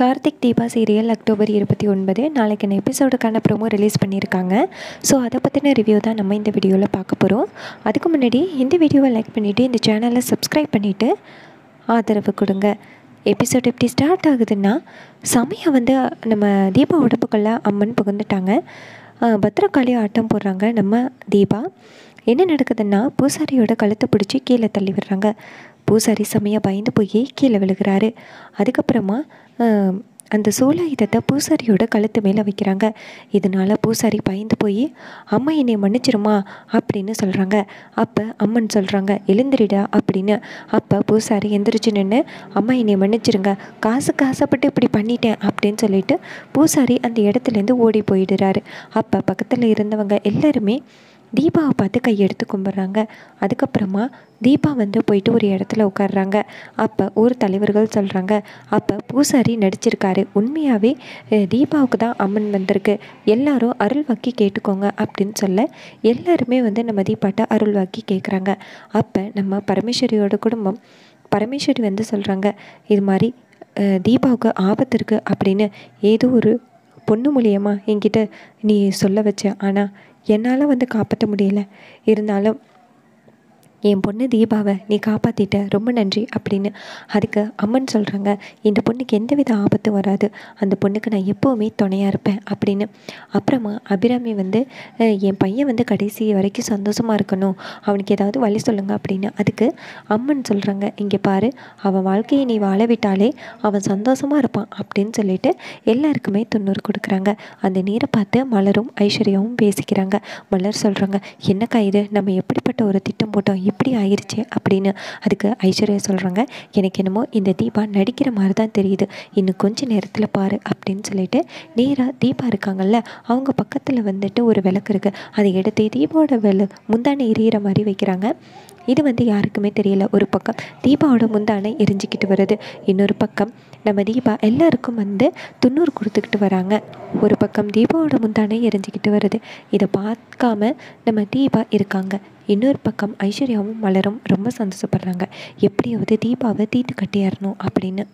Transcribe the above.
Karthik Deepa serial October இருபத்தி ஒன்பது. நாளைக்கான எபிசோடுக்கான ப்ரோமோ ரிலீஸ் பண்ணியிருக்காங்க. ஸோ அதை பற்றின ரிவ்யூ தான் நம்ம இந்த வீடியோவில் பார்க்க போகிறோம் அதுக்கு முன்னாடி இந்த வீடியோவை லைக் பண்ணிவிட்டு இந்த சேனலை சப்ஸ்கிரைப் பண்ணிவிட்டு ஆதரவு கொடுங்க. எபிசோட் எப்படி ஸ்டார்ட் ஆகுதுன்னா சமயம் வந்து நம்ம தீபா உடம்புக்குள்ள அம்மன் புகுந்துட்டாங்க. ஆஹ் ஆட்டம் போடுறாங்க நம்ம தீபா. என்ன நடக்குதுன்னா பூசாரியோட கழுத்தை பிடிச்சி கீழே தள்ளி விடுறாங்க. பூசாரி செம்மையாக பயந்து போய் கீழே விழுகிறாரு. அதுக்கப்புறமா அந்த சோலாயுதத்தை பூசாரியோட கழுத்து மேலே வைக்கிறாங்க. இதனால பூசாரி பயந்து போய் அம்மா என்னை மன்னிச்சிருமா? அப்படின்னு சொல்கிறாங்க அப்போ அம்மன் சொல்கிறாங்க எழுந்திரிடா அப்படின்னு. அப்போ பூசாரி எந்திரிச்சு நின்று அம்மா என்னை மன்னிச்சிருங்க. காசுக்கு ஆசைப்பட்டு இப்படி பண்ணிட்டேன் அப்படின்னு சொல்லிட்டு பூசாரி அந்த இடத்துலேருந்து ஓடி போயிடுறாரு. அப்போ பக்கத்தில் இருந்தவங்க எல்லாருமே தீபாவை பார்த்து கையெடுத்து கும்பிட்றாங்க. அதுக்கப்புறமா தீபா வந்து போயிட்டு ஒரு இடத்துல உட்கார்றாங்க. அப்போ ஒரு தலைவர்கள் சொல்கிறாங்க அப்போ பூசாரி நடிச்சிருக்காரு. உண்மையாகவே தீபாவுக்கு தான் அம்மன் வந்திருக்கு. எல்லாரும் அருள் வாக்கி கேட்டுக்கோங்க அப்படின்னு சொல்ல எல்லாருமே வந்து நம்ம தீபாட்ட அருள் வாக்கி கேட்குறாங்க அப்போ நம்ம பரமேஸ்வரியோட குடும்பம் பரமேஸ்வரி வந்து சொல்கிறாங்க இது மாதிரி தீபாவுக்கு ஆபத்து இருக்குது அப்படின்னு ஏதோ ஒரு பொண்ணு மூலியமாக என்கிட்ட நீ சொல்ல வச்ச. ஆனால் என்னால் வந்து காப்பாற்ற முடியல. இருந்தாலும் என் பொண்ணு தீபாவை நீ காப்பாற்றிட்ட ரொம்ப நன்றி அப்படின்னு அதுக்கு அம்மன் சொல்கிறாங்க இந்த பொண்ணுக்கு எந்தவித ஆபத்தும் வராது. அந்த பொண்ணுக்கு நான் எப்போவுமே துணையாக இருப்பேன் அப்படின்னு. அப்புறமா அபிராமி வந்து என் பையன் வந்து கடைசி வரைக்கும் சந்தோஷமாக இருக்கணும். அவனுக்கு ஏதாவது வழி சொல்லுங்கள் அப்படின்னு அதுக்கு அம்மன் சொல்கிறாங்க இங்கே பாரு அவன் வாழ்க்கையை நீ வாழ விட்டாலே அவன் சந்தோஷமாக இருப்பான் அப்படின்னு சொல்லிட்டு எல்லாருக்குமே துண்ணூறு கொடுக்குறாங்க. அந்த நீரை பார்த்து மலரும் ஐஸ்வர்யாவும் பேசிக்கிறாங்க. மலர் சொல்கிறாங்க என்னக்கா இது? நம்ம எப்படிப்பட்ட ஒரு திட்டம் போட்டோம் அப்படி ஆயிடுச்சு அப்படின்னு அதுக்கு ஐஸ்வர்யா சொல்கிறாங்க எனக்கு என்னமோ இந்த தீபா நடிக்கிற மாதிரி தான் தெரியுது. இன்னும் கொஞ்ச நேரத்தில் பாரு அப்படின்னு சொல்லிட்டு நேராக தீபா இருக்காங்கல்ல அவங்க பக்கத்தில் வந்துட்டு ஒரு விளக்கு இருக்குது அதை எடுத்து தீபாவோட விள முந்தானை எரியிற மாதிரி வைக்கிறாங்க. இது வந்து யாருக்குமே தெரியல. ஒரு பக்கம் தீபாவோட முந்தானை எரிஞ்சிக்கிட்டு வருது. இன்னொரு பக்கம் நம்ம தீபா எல்லாருக்கும் வந்து துண்ணூறு கொடுத்துக்கிட்டு வராங்க. ஒரு பக்கம் தீபாவோட முந்தானை எரிஞ்சிக்கிட்டு வருது. இதை பார்க்காம நம்ம தீபா இருக்காங்க. இன்னொரு பக்கம் ஐஸ்வர்யாவும் மலரும் ரொம்ப சந்தோஷப்படுறாங்க. எப்படியாவது தீபாவை தீட்டு கட்டியாரணும் அப்படின்னு.